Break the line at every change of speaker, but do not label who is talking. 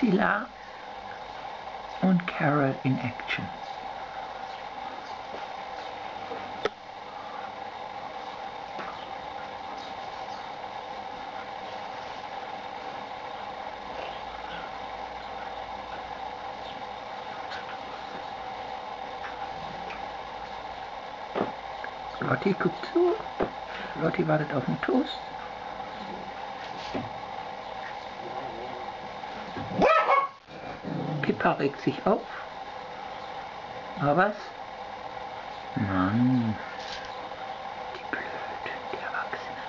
Silla und Carol in Action. Lotti guckt zu. Lotti wartet auf den Toast. Pippa regt sich auf. Aber was? Mann. Die Blöden die Erwachsenen.